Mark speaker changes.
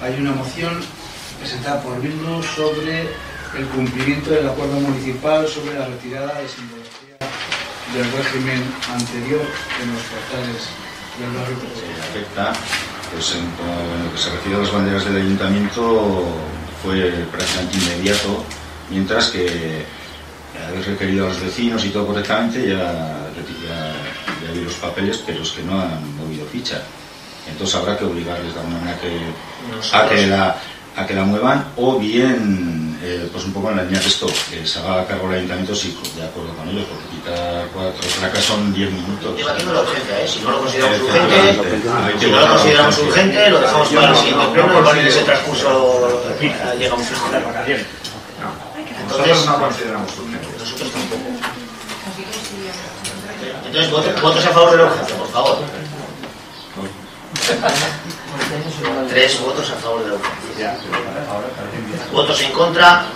Speaker 1: Hay una moción presentada por Bildu sobre el cumplimiento del acuerdo municipal sobre la retirada de simbología del régimen anterior en los portales del barrio.
Speaker 2: Afecta, pues en, lo que se refiere a las banderas del ayuntamiento fue prácticamente inmediato, mientras que eh, habéis requerido a los vecinos y todo correctamente, ya, ya ya hay los papeles, pero es que no han movido ficha. Entonces habrá que obligarles de alguna manera que, a, que la, a que la muevan o bien, eh, pues un poco en la línea de esto, que se haga cargo el ayuntamiento sí, de acuerdo con ellos, porque quitar cuatro placas son 10 minutos.
Speaker 3: Debatiendo la urgencia, ¿eh? Si no lo consideramos urgente, si no lo consideramos urgente, lo dejamos para el siguiente pleno, igual en ese transcurso eh, llega un fijo.
Speaker 4: Nosotros no consideramos urgente.
Speaker 3: Nosotros tampoco. Entonces, votos, a favor del objeto, por favor. Tres votos a favor del objeto. Votos en contra.